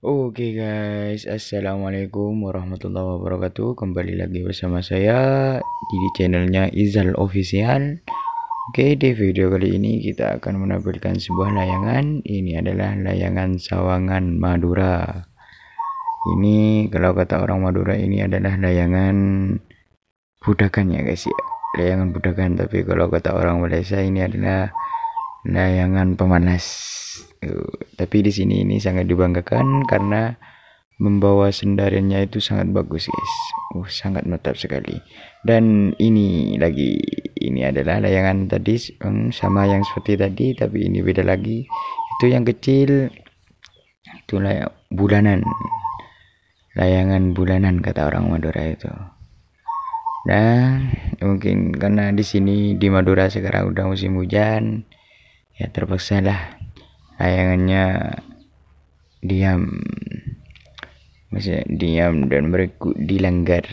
Oke guys, assalamualaikum warahmatullahi wabarakatuh. Kembali lagi bersama saya di channelnya Izal Official. Oke, di video kali ini kita akan menampilkan sebuah layangan. Ini adalah layangan Sawangan Madura. Ini kalau kata orang Madura ini adalah layangan budakan ya guys ya. Layangan budakan, tapi kalau kata orang Malaysia ini adalah layangan pemanas tapi di sini ini sangat dibanggakan karena membawa sendarannya itu sangat bagus guys. Uh sangat mantap sekali. Dan ini lagi ini adalah layangan tadi um, sama yang seperti tadi tapi ini beda lagi. Itu yang kecil itu layak bulanan. Layangan bulanan kata orang Madura itu. Dan mungkin karena di sini di Madura sekarang udah musim hujan ya terpaksa lah layangannya diam masih diam dan berikut dilanggar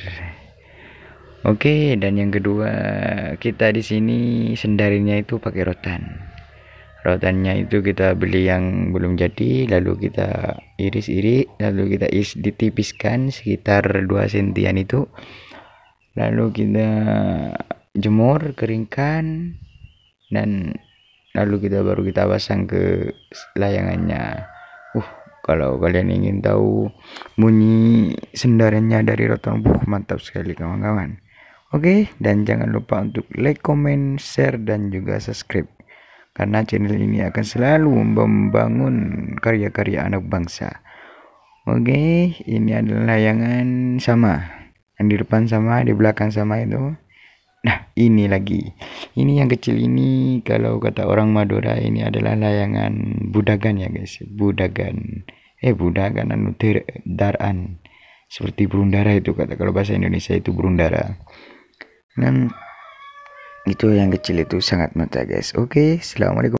Oke, dan yang kedua kita di sini sendarinya itu pakai rotan. Rotannya itu kita beli yang belum jadi, lalu kita iris-iris, lalu kita is ditipiskan sekitar 2 sentian itu. Lalu kita jemur, keringkan dan lalu kita baru kita pasang ke layangannya. Uh kalau kalian ingin tahu bunyi sendarannya dari rotan buh mantap sekali kawan-kawan. Oke dan jangan lupa untuk like comment share dan juga subscribe. Karena channel ini akan selalu membangun karya-karya anak bangsa. Oke ini adalah layangan sama. Yang di depan sama di belakang sama itu Nah, ini lagi. Ini yang kecil ini kalau kata orang Madura ini adalah layangan budagan ya guys. Budagan. Eh budagan anu daran. Seperti burung dara itu kata kalau bahasa Indonesia itu burung dara. Dan itu yang kecil itu sangat mata guys. Oke, assalamualaikum.